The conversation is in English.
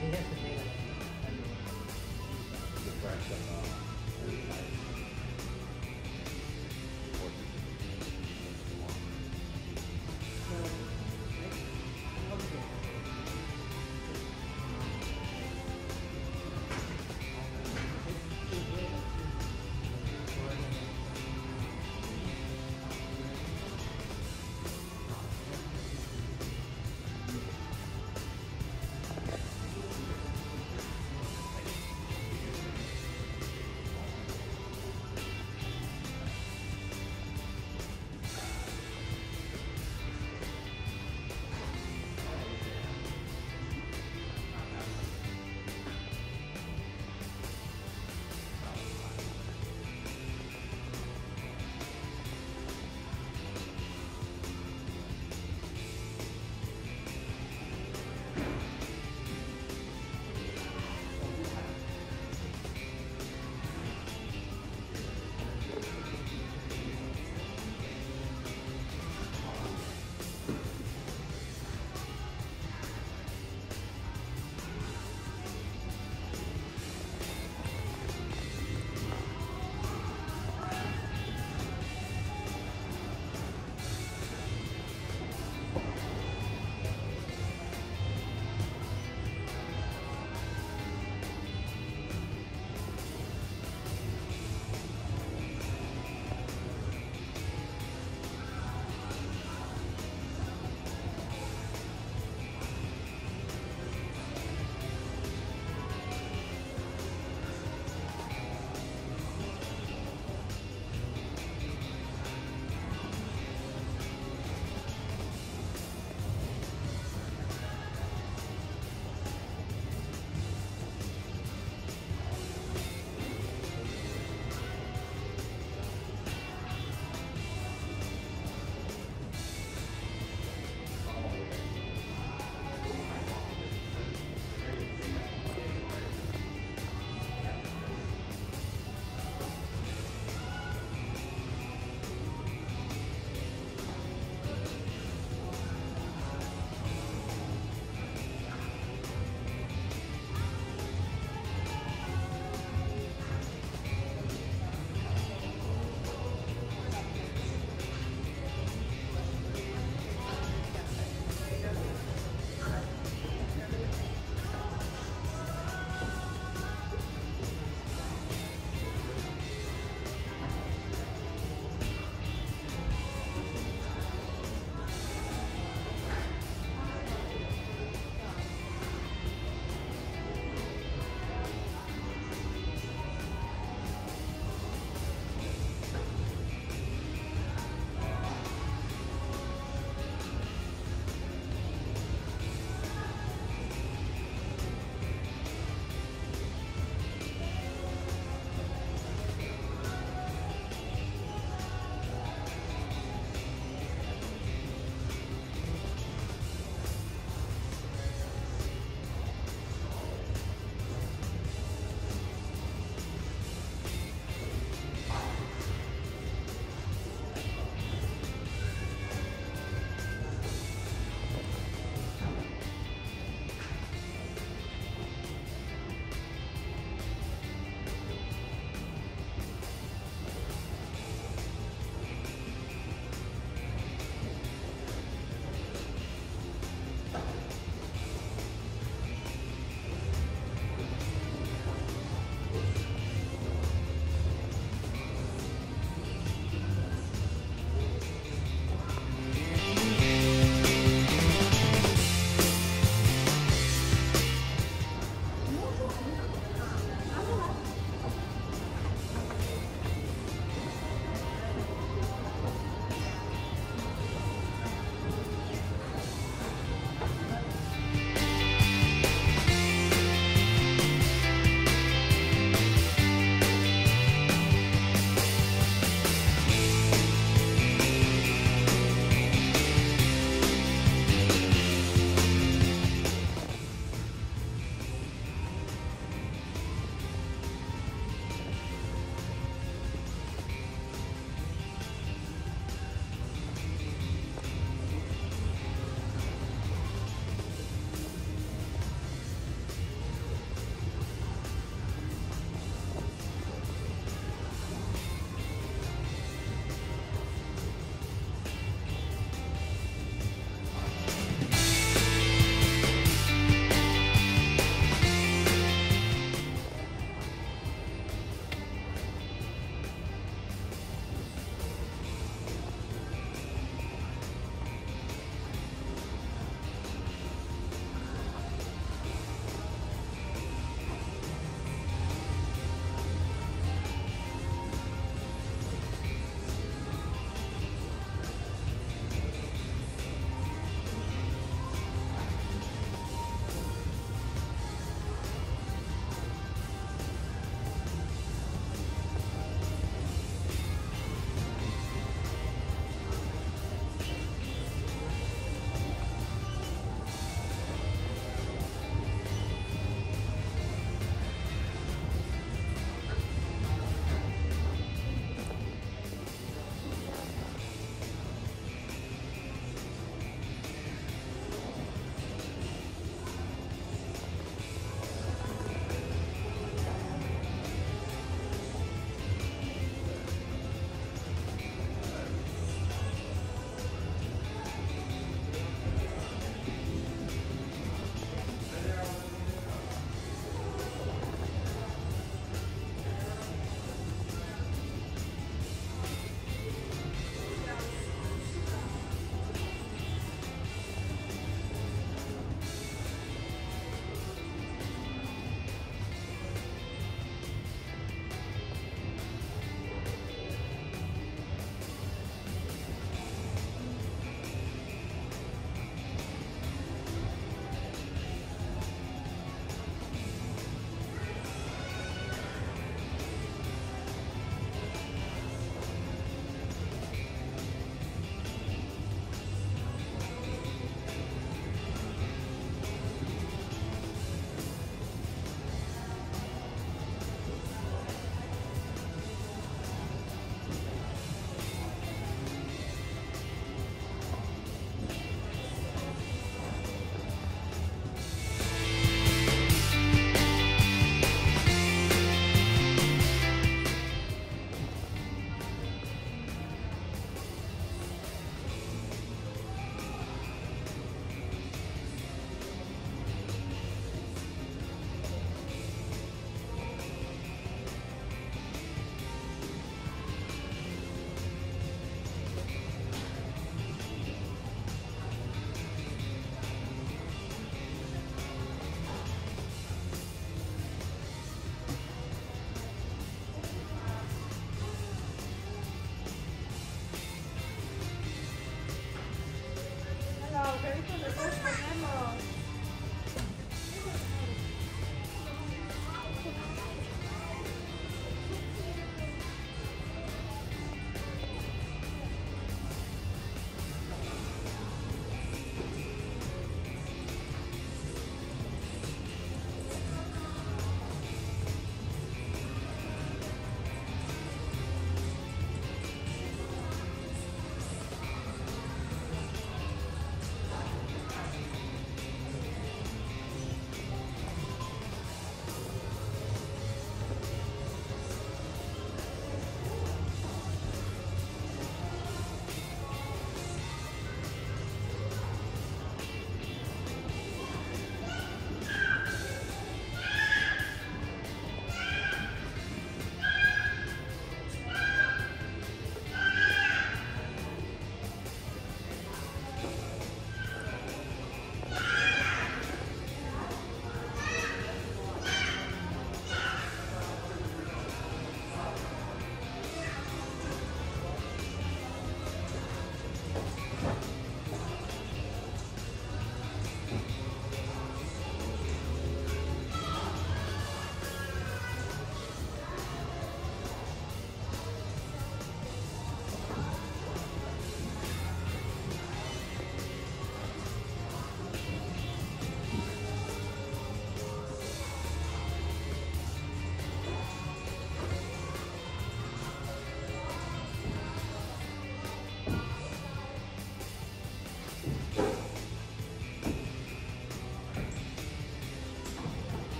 He has.